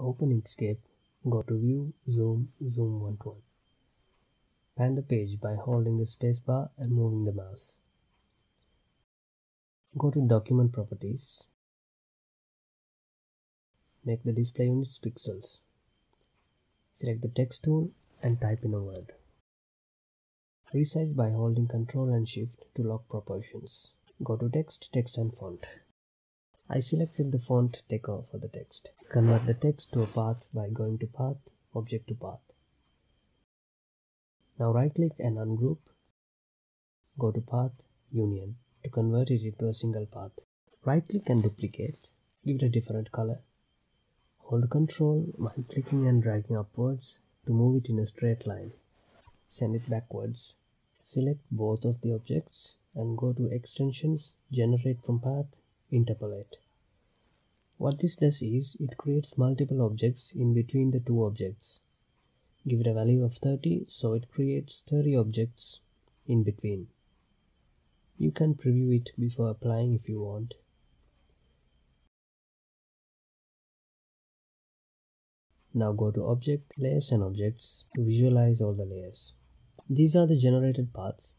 Open Inkscape, go to View, Zoom, Zoom 1 to 1. Pan the page by holding the spacebar and moving the mouse. Go to Document Properties. Make the display units pixels. Select the text tool and type in a word. Resize by holding Ctrl and Shift to lock proportions. Go to Text, Text and Font. I selected the font decor for the text. Convert the text to a path by going to Path, Object to Path. Now right click and ungroup. Go to Path, Union to convert it into a single path. Right click and duplicate. Give it a different color. Hold Ctrl while clicking and dragging upwards to move it in a straight line. Send it backwards. Select both of the objects and go to Extensions, Generate from Path, Interpolate. What this does is it creates multiple objects in between the two objects. Give it a value of 30 so it creates 30 objects in between. You can preview it before applying if you want. Now go to Object, Layers and Objects to visualize all the layers. These are the generated paths.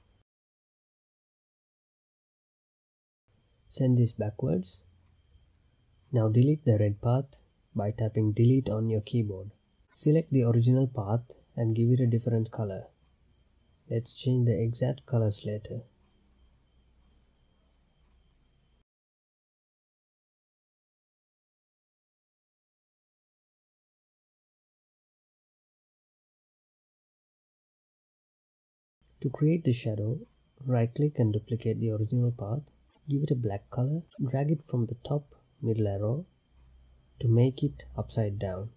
Send this backwards. Now delete the red path by tapping delete on your keyboard. Select the original path and give it a different color. Let's change the exact colors later. To create the shadow, right click and duplicate the original path, give it a black color, drag it from the top middle arrow to make it upside down.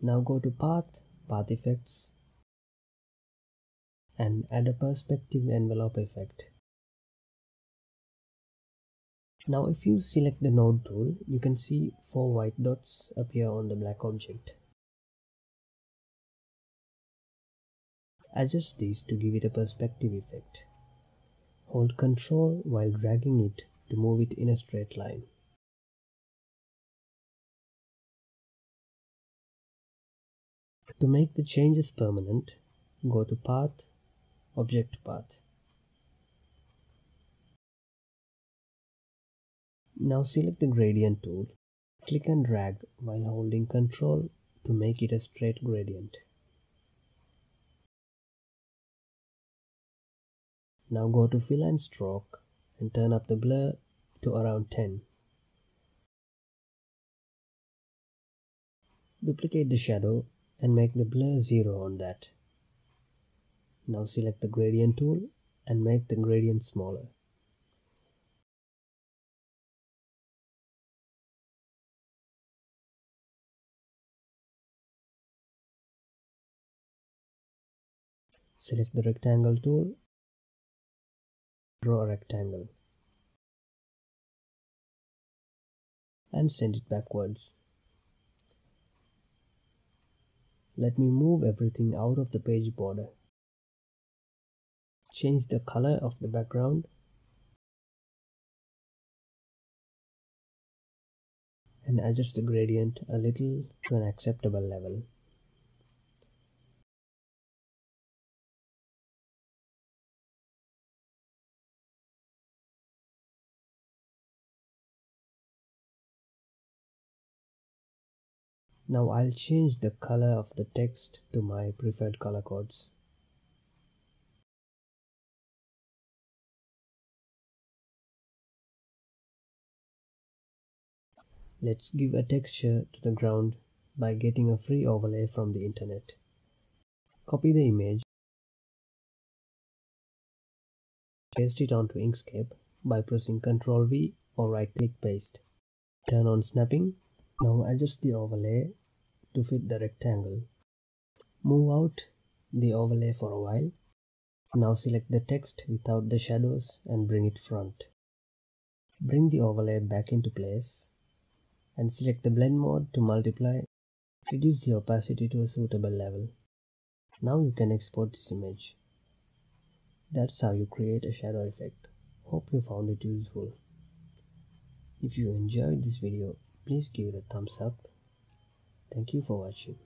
Now go to Path, Path Effects and add a perspective envelope effect. Now if you select the node tool, you can see four white dots appear on the black object. Adjust these to give it a perspective effect. Hold Ctrl while dragging it to move it in a straight line. To make the changes permanent, go to Path, Object Path. Now select the gradient tool. Click and drag while holding Ctrl to make it a straight gradient. Now go to Fill and Stroke and turn up the blur to around 10. Duplicate the shadow and make the blur 0 on that. Now select the gradient tool and make the gradient smaller. Select the rectangle tool, draw a rectangle and send it backwards. Let me move everything out of the page border. Change the color of the background and adjust the gradient a little to an acceptable level. Now I'll change the color of the text to my preferred color codes. Let's give a texture to the ground by getting a free overlay from the internet. Copy the image, paste it onto Inkscape by pressing Ctrl V or right click paste. Turn on snapping. Now adjust the overlay to fit the rectangle. Move out the overlay for a while. Now select the text without the shadows and bring it front. Bring the overlay back into place and select the blend mode to multiply. Reduce the opacity to a suitable level. Now you can export this image. That's how you create a shadow effect. Hope you found it useful. If you enjoyed this video, please give it a thumbs up. Thank you for watching